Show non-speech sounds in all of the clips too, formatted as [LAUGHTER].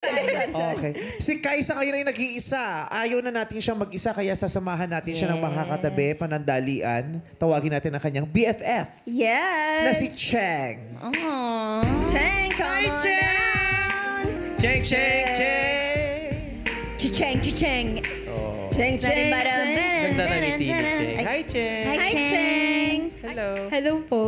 [LAUGHS] Okay. Si Kaisa ngayon ay nag-iisa. Ayaw na natin siyang mag-isa kaya sasamahan natin siya ng Yes. makakatabi, panandalian. Tawagin natin ang kanyang BFF Yes. na si Cheng. Aww. Cheng, come on down. Cheng, cheng, cheng! Chicheng, chicheng. Oh. Cheng, cheng, Ganda na ni Tini, Cheng. Hi, Cheng! Hi, Cheng. Hello! Hello po.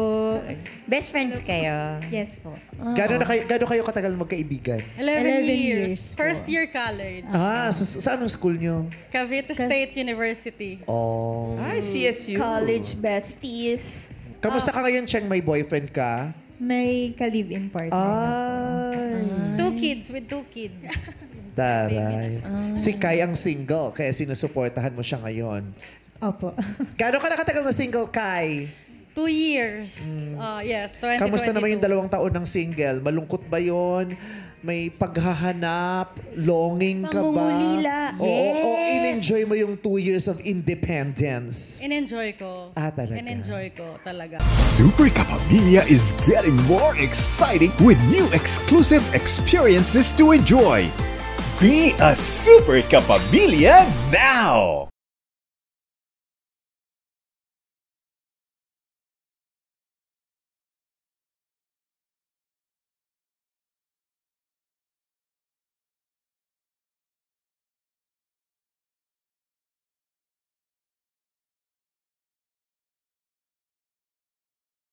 Best friends kayo? Yes po. Gano'n na kayo, gano'n kayo katagal magkaibigan? 11 11, years. years po. First year college. Ah, sa, sa anong school nyo? Cavite State University. Oh. Hi, CSU! College besties. Kamusta ka ngayon, Cheng? May boyfriend ka? May ka-live-in partner. Ay. Two kids with two kids. [LAUGHS] Taray. Si Kai ang single, kaya sinusuportahan mo siya ngayon. Opo. [LAUGHS] Gano'n ka nakatagal na single, Kai? Two years. Uh, yes, 2022. Kamusta naman yung dalawang taon ng single? Malungkot ba yon? May paghahanap? Longing ka ba? Mangungulila. Oo, Yes. o in-enjoy mo yung two years of independence? In-enjoy ko. Ah, talaga? In-enjoy ko talaga. Super Kapamilya is getting more exciting with new exclusive experiences to enjoy. Be a Super Kapamilya now!